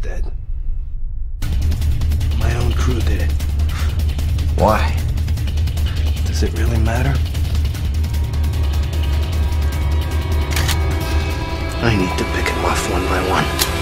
dead. My own crew did it. Why? Does it really matter? I need to pick him off one by one.